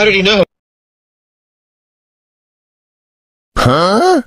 How did he know? Huh?